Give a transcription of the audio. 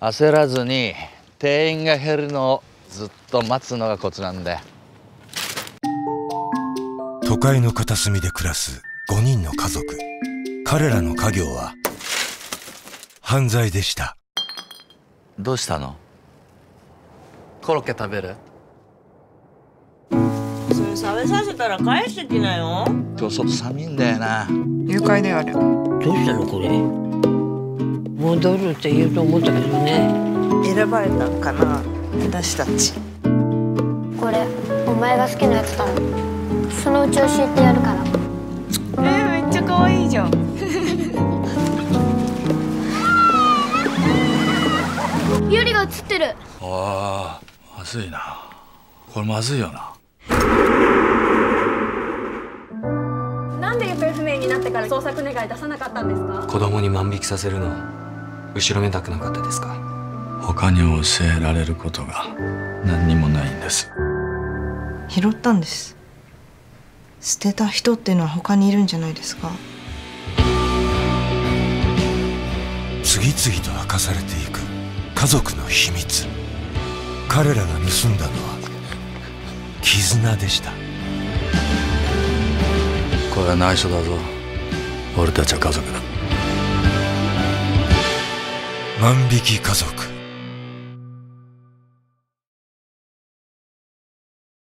焦らずに定員が減るのをずっと待つのがコツなんだよ都会の片隅で暮らす5人の家族。彼らの家業は犯罪でした。どうしたの？コロッケ食べる？それ食べさせたら返してきなよ。今日外寒いんだよな。誘拐である。どうしたのこれ？戻るって言うと思ったけどね。選ばれたんかな私たち。これお前が好きなやつだ。ろそのうち教えてやるから。えー、めっちゃ可愛いじゃん。ユリが映ってる。ああまずいな。これまずいよな。なんで行方不明になってから捜索願い出さなかったんですか？子供に万引きさせるの後ろめたくなかったですか？他に教えられることが何にもないんです。拾ったんです。捨てた人っていうのは他にいるんじゃないですか？次々と明かされていく家族の秘密。彼らが盗んだのは絆でした。これは内緒だぞ。俺たちは家族だ万引き家族。